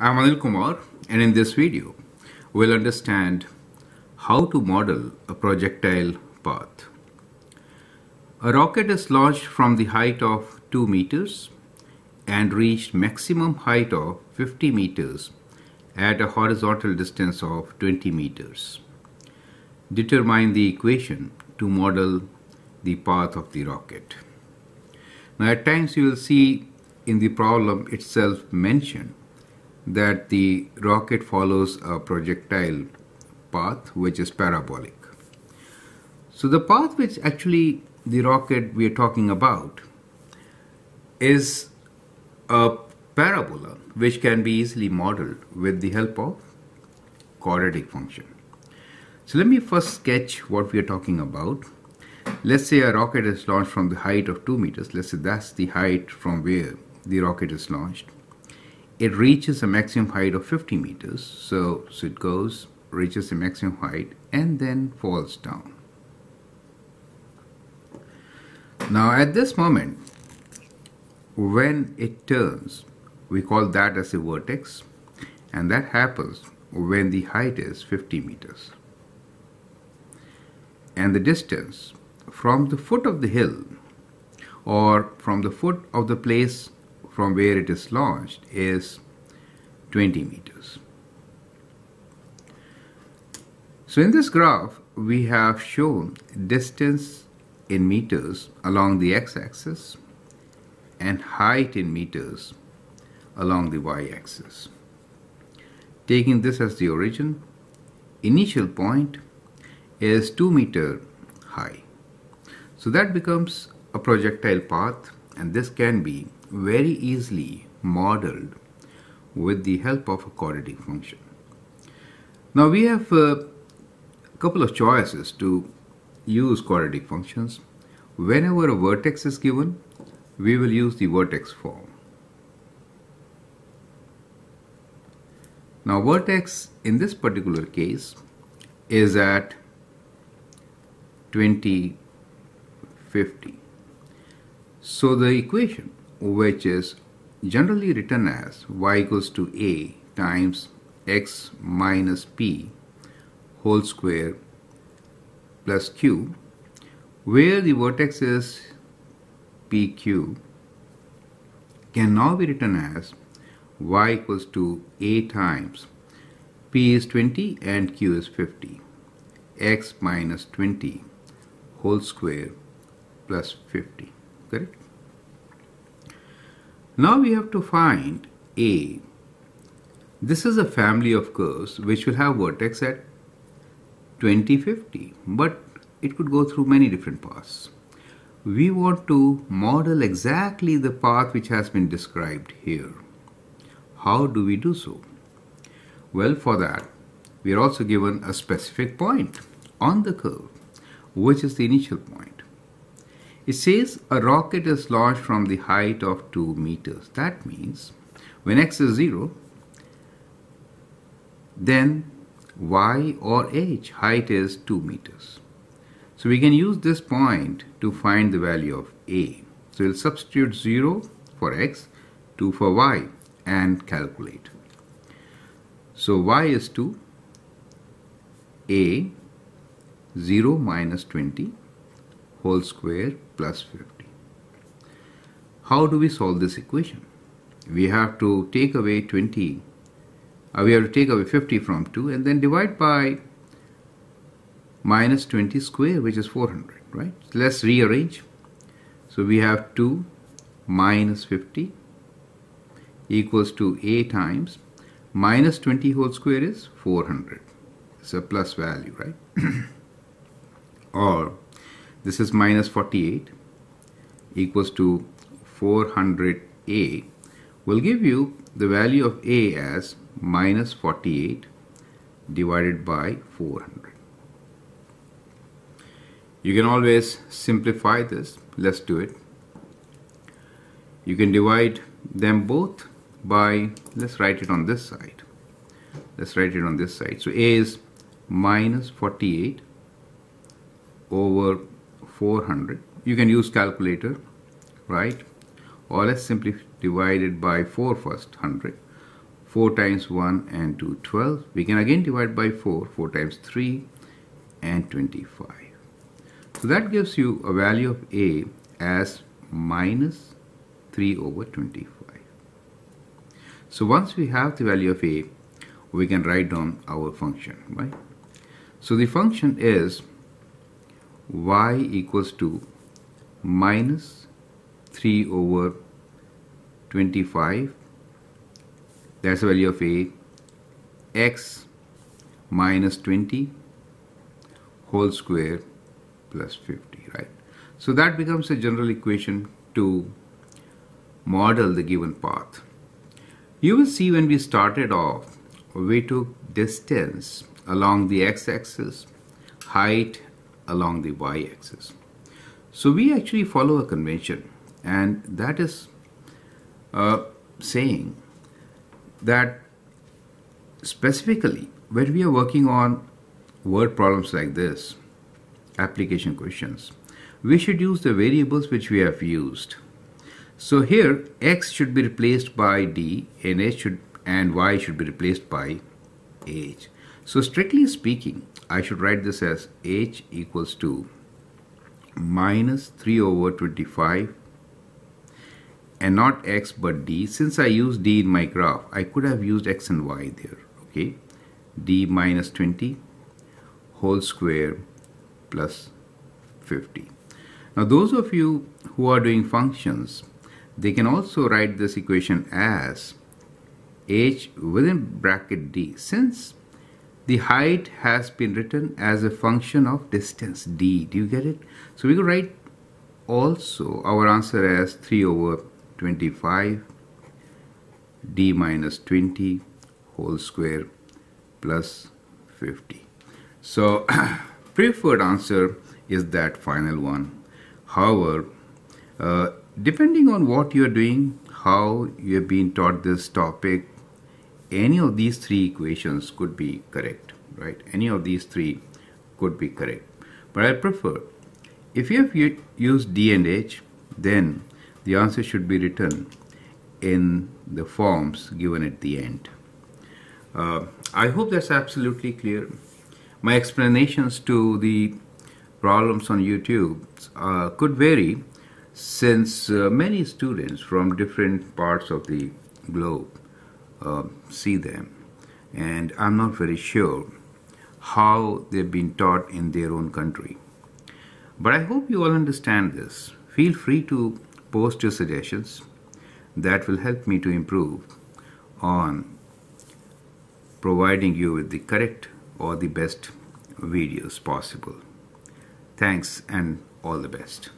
I'm Anil Kumar and in this video we'll understand how to model a projectile path. A rocket is launched from the height of 2 meters and reached maximum height of 50 meters at a horizontal distance of 20 meters. Determine the equation to model the path of the rocket. Now at times you will see in the problem itself mentioned that the rocket follows a projectile path which is parabolic. So the path which actually the rocket we are talking about is a parabola which can be easily modeled with the help of quadratic function. So let me first sketch what we are talking about. Let's say a rocket is launched from the height of 2 meters. Let's say that's the height from where the rocket is launched it reaches a maximum height of 50 meters. So, so it goes, reaches the maximum height, and then falls down. Now, at this moment, when it turns, we call that as a vertex, and that happens when the height is 50 meters. And the distance from the foot of the hill or from the foot of the place from where it is launched is 20 meters. So in this graph, we have shown distance in meters along the x-axis and height in meters along the y-axis. Taking this as the origin, initial point is 2 meter high. So that becomes a projectile path and this can be very easily modeled with the help of a quadratic function. Now we have a couple of choices to use quadratic functions. Whenever a vertex is given, we will use the vertex form. Now vertex in this particular case is at 2050. So the equation which is generally written as y equals to a times x minus p whole square plus q where the vertex is pq can now be written as y equals to a times p is 20 and q is 50 x minus 20 whole square plus 50 correct now we have to find A. This is a family of curves which will have vertex at 2050, but it could go through many different paths. We want to model exactly the path which has been described here. How do we do so? Well, for that, we are also given a specific point on the curve, which is the initial point. It says a rocket is launched from the height of 2 meters. That means when x is 0, then y or h height is 2 meters. So we can use this point to find the value of a. So we'll substitute 0 for x, 2 for y and calculate. So y is 2, a 0 minus 20 whole square plus 50. How do we solve this equation? We have to take away 20, uh, we have to take away 50 from 2 and then divide by minus 20 square which is 400, right? So let's rearrange. So we have 2 minus 50 equals to a times minus 20 whole square is 400. It's a plus value, right? or this is minus 48 equals to 400a will give you the value of a as minus 48 divided by 400. You can always simplify this. Let's do it. You can divide them both by, let's write it on this side. Let's write it on this side. So a is minus 48 over 400 you can use calculator right or let's simply divide it by 4 first 100 4 times 1 and 2, 12. We can again divide by 4, 4 times 3 and 25. So that gives you a value of a as minus 3 over 25. So once we have the value of a, we can write down our function, right? So the function is y equals to minus 3 over 25 that's the value of a. X minus 20 whole square plus 50 right? So that becomes a general equation to model the given path. You will see when we started off we took distance along the x-axis height along the y-axis so we actually follow a convention and that is uh, saying that specifically when we are working on word problems like this, application questions, we should use the variables which we have used. So here x should be replaced by d and h should and y should be replaced by h. So strictly speaking, I should write this as h equals to minus 3 over 25 and not x but d. Since I used d in my graph I could have used x and y there okay? D minus 20 whole square plus 50 now those of you who are doing functions they can also write this equation as h within bracket d. Since the height has been written as a function of distance d do you get it so we could write also our answer as 3 over 25 d minus 20 whole square plus 50. So preferred answer is that final one. However, uh, depending on what you're doing, how you have been taught this topic, any of these three equations could be correct, right? Any of these three could be correct. But I prefer, if you have used D and H, then the answer should be written in the forms given at the end. Uh, I hope that's absolutely clear. My explanations to the problems on YouTube uh, could vary since uh, many students from different parts of the globe uh, see them and I'm not very sure how they've been taught in their own country. But I hope you all understand this. Feel free to post your suggestions that will help me to improve on providing you with the correct or the best videos possible. Thanks and all the best.